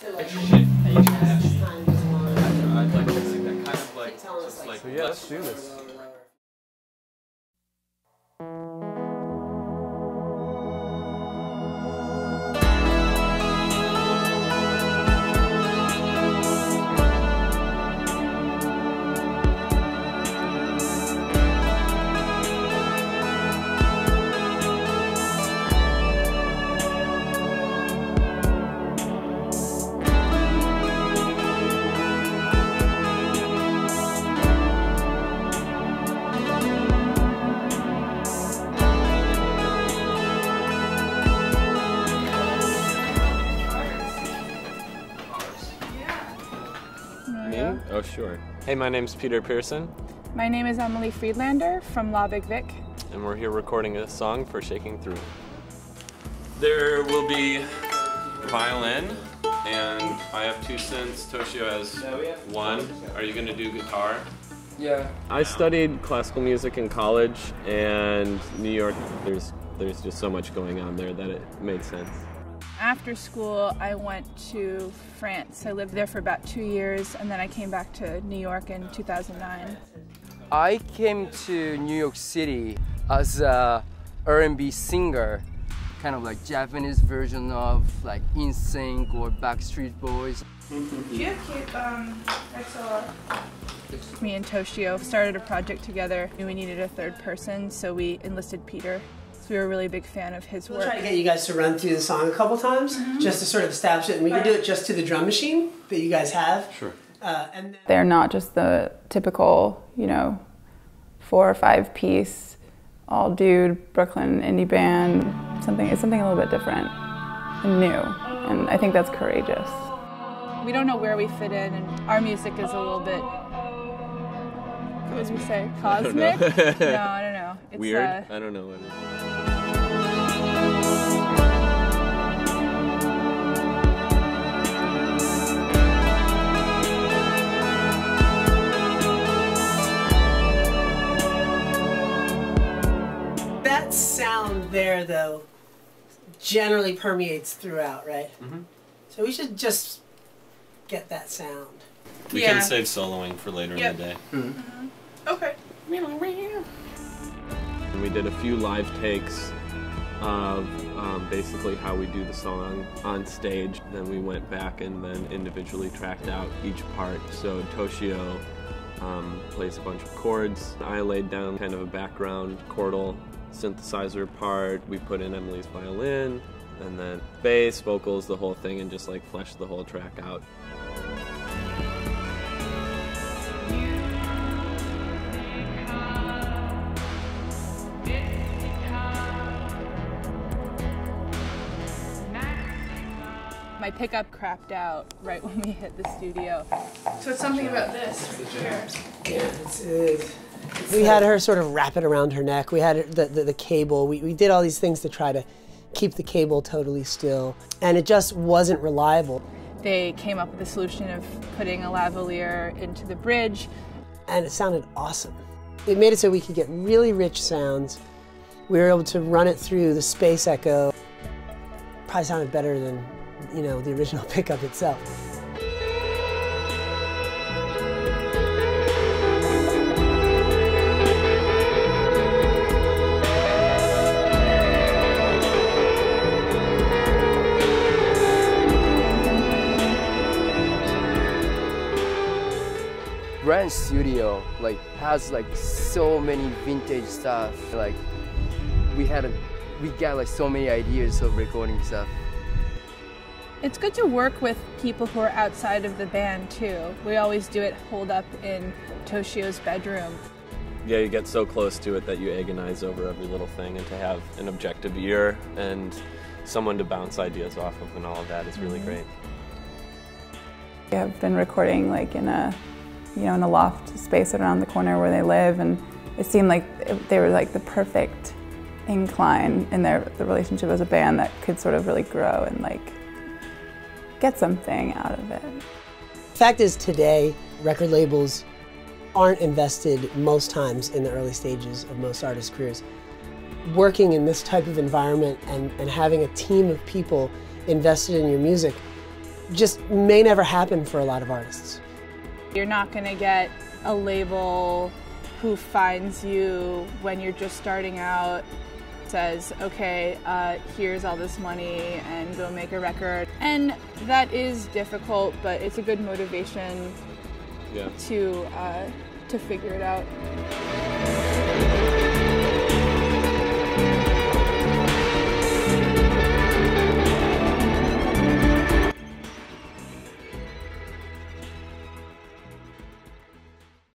to like, Shit. at your best time just want I'd like to see that kind of like, telling us just like, like, yeah, let's do this. Oh, sure. Hey, my name's Peter Pearson, My name is Emilie Friedlander from La Big Vic. and we're here recording a song for Shaking Through. There will be violin, and I have two synths. Toshio has one. Are you gonna do guitar? Yeah. I studied classical music in college, and New York. There's there's just so much going on there that it made sense. After school, I went to France. I lived there for about two years, and then I came back to New York in 2009. I came to New York City as a R&B singer, kind of like Japanese version of like NSYNC or Backstreet Boys. Do you have cute um, XLR? Me and Toshio started a project together. And we needed a third person, so we enlisted Peter. So we were a really big fan of his work. We'll work. try to get you guys to run through the song a couple times just to sort of establish it, and we can do it just to the drum machine that you guys have. Sure. Uh, and then, They're not just the typical, you know, four or five piece, all dude Brooklyn indie band. Something it's something a little bit different and new, and I think that's courageous. We don't know where we fit in, and our music is a little bit. What did we say? don't know. Cosmic? no, I don't know. It's, Weird. Uh, I don't know what it is. that sound there, though, generally permeates throughout, right? Mhm. So we should just get that sound. We Yeah. can save soloing for later Yep. in the day. Okay. We did a few live takes of um, basically how we do the song on stage. Then we went back and then individually tracked out each part. So Toshio um, plays a bunch of chords. I laid down kind of a background chordal synthesizer part. We put in Emilie's violin, and then bass, vocals, the whole thing, and just like fleshed the whole track out. My pickup crapped out right when we hit the studio. So it's something about this. Here. Yeah, it's, it's, we had her sort of wrap it around her neck. We had the, the, the cable. We, we did all these things to try to keep the cable totally still, and it just wasn't reliable. They came up with the solution of putting a lavalier into the bridge. and it sounded awesome. It made it so we could get really rich sounds. We were able to run it through the space echo. Probably sounded better than, you know, the original pickup itself. Brand Studio like has like so many vintage stuff. Like we had a, we got like so many ideas of recording stuff. It's good to work with people who are outside of the band too. We always do it holed up in Toshio's bedroom. Yeah, you get so close to it that you agonize over every little thing, and to have an objective ear and someone to bounce ideas off of and all of that is really mm-hmm. great. We have been recording like in a, you know, in a loft space around the corner where they live, and it seemed like they were like the perfect incline in their the relationship as a band that could sort of really grow and like get something out of it. Fact is, today, record labels aren't invested most times in the early stages of most artists' careers. Working in this type of environment and, and having a team of people invested in your music just may never happen for a lot of artists. You're not going to get a label who finds you when you're just starting out says, okay, uh, here's all this money and go make a record. And that is difficult, but it's a good motivation Yeah. to, uh, to figure it out.